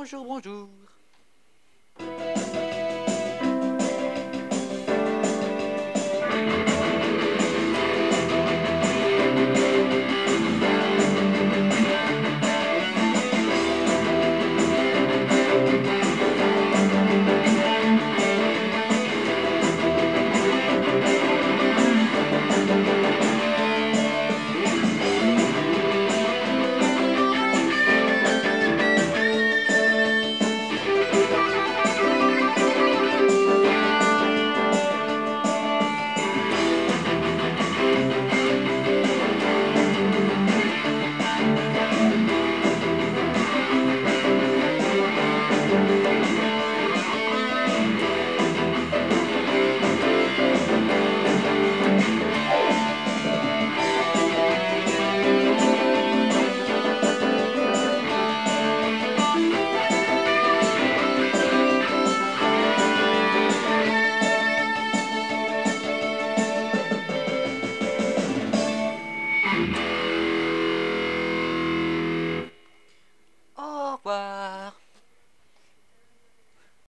bonjour, bonjour.